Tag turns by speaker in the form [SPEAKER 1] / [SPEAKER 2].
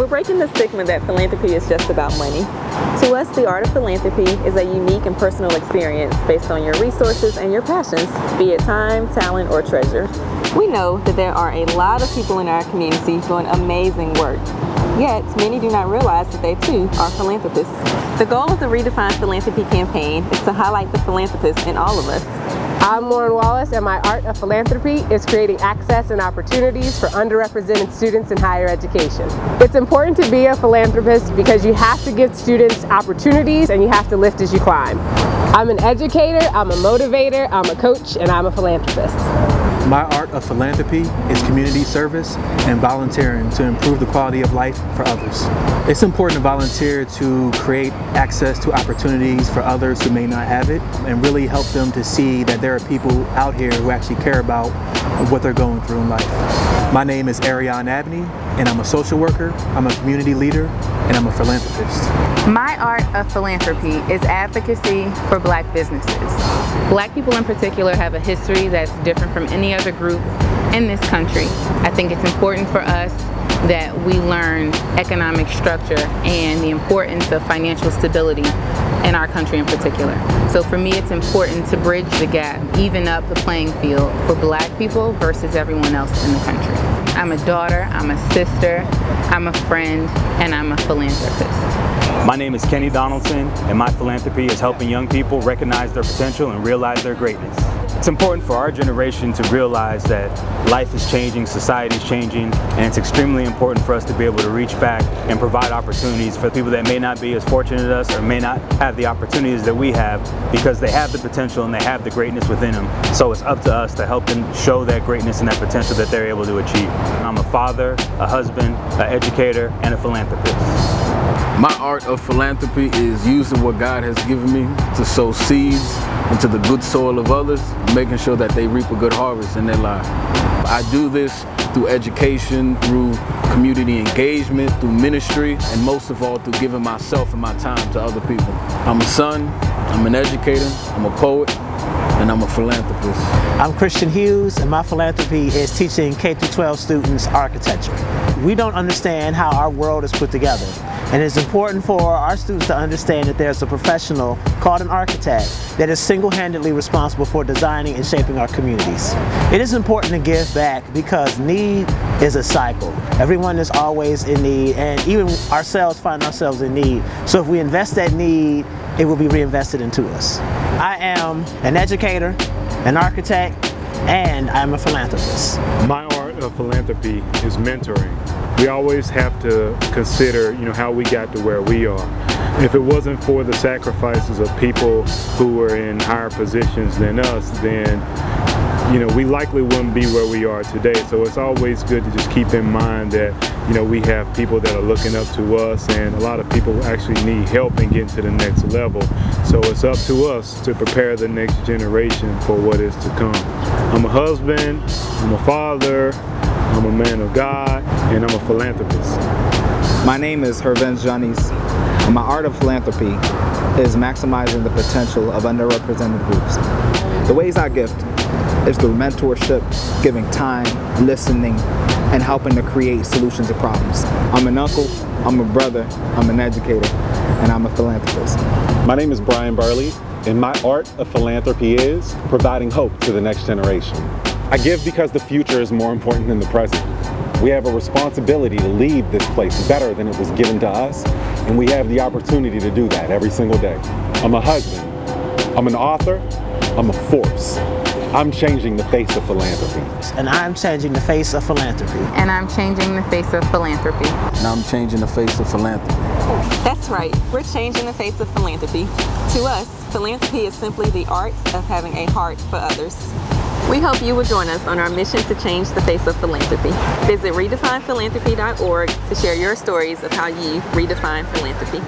[SPEAKER 1] We're breaking the stigma that philanthropy is just about money. To us, the art of philanthropy is a unique and personal experience based on your resources and your passions, be it time, talent, or treasure. We know that there are a lot of people in our community doing amazing work, yet many do not realize that they too are philanthropists. The goal of the Redefine Philanthropy campaign is to highlight the philanthropists in all of us
[SPEAKER 2] I'm Lauren Wallace and my art of philanthropy is creating access and opportunities for underrepresented students in higher education. It's important to be a philanthropist because you have to give students opportunities and you have to lift as you climb. I'm an educator, I'm a motivator, I'm a coach, and I'm a philanthropist.
[SPEAKER 3] My art of philanthropy is community service and volunteering to improve the quality of life for others. It's important to volunteer to create access to opportunities for others who may not have it and really help them to see that there are people out here who actually care about what they're going through in life. My name is Ariane Abney and I'm a social worker, I'm a community leader, and I'm a philanthropist.
[SPEAKER 4] My art of philanthropy is advocacy for black businesses. Black people in particular have a history that's different from any other group in this country. I think it's important for us that we learn economic structure and the importance of financial stability in our country in particular. So for me it's important to bridge the gap, even up the playing field for black people versus everyone else in the country. I'm a daughter, I'm a sister, I'm a friend, and I'm a philanthropist.
[SPEAKER 5] My name is Kenny Donaldson, and my philanthropy is helping young people recognize their potential and realize their greatness. It's important for our generation to realize that life is changing, society is changing, and it's extremely important for us to be able to reach back and provide opportunities for people that may not be as fortunate as us or may not have the opportunities that we have because they have the potential and they have the greatness within them. So it's up to us to help them show that greatness and that potential that they're able to achieve. I'm a father, a husband, an educator, and a philanthropist.
[SPEAKER 6] My art of philanthropy is using what God has given me to sow seeds into the good soil of others, making sure that they reap a good harvest in their life. I do this through education, through community engagement, through ministry, and most of all through giving myself and my time to other people. I'm a son, I'm an educator, I'm a poet, and I'm a philanthropist.
[SPEAKER 7] I'm Christian Hughes and my philanthropy is teaching K-12 students architecture. We don't understand how our world is put together and it's important for our students to understand that there's a professional called an architect that is single-handedly responsible for designing and shaping our communities. It is important to give back because need is a cycle. Everyone is always in need and even ourselves find ourselves in need. So if we invest that need, it will be reinvested into us. I am an educator, an architect, and I'm a philanthropist.
[SPEAKER 8] My art of philanthropy is mentoring we always have to consider, you know, how we got to where we are. If it wasn't for the sacrifices of people who were in higher positions than us, then you know, we likely wouldn't be where we are today. So it's always good to just keep in mind that, you know, we have people that are looking up to us and a lot of people actually need help in getting to the next level. So it's up to us to prepare the next generation for what is to come. I'm a husband, I'm a father, I'm a man of God, and I'm a philanthropist.
[SPEAKER 9] My name is Hervens Janis. My art of philanthropy is maximizing the potential of underrepresented groups. The ways I gift is through mentorship, giving time, listening, and helping to create solutions to problems. I'm an uncle, I'm a brother, I'm an educator, and I'm a philanthropist.
[SPEAKER 10] My name is Brian Burley, and my art of philanthropy is providing hope to the next generation. I give because the future is more important than the present. We have a responsibility to leave this place better than it was given to us, and we have the opportunity to do that every single day. I'm a husband, I'm an author, I'm a force. I'm changing the face of philanthropy.
[SPEAKER 7] And I'm changing the face of philanthropy.
[SPEAKER 4] And I'm changing the face of philanthropy.
[SPEAKER 6] And I'm changing the face of philanthropy.
[SPEAKER 1] That's right, we're changing the face of philanthropy. To us, philanthropy is simply the art of having a heart for others. We hope you will join us on our mission to change the face of philanthropy. Visit redefinephilanthropy.org to share your stories of how you redefine philanthropy.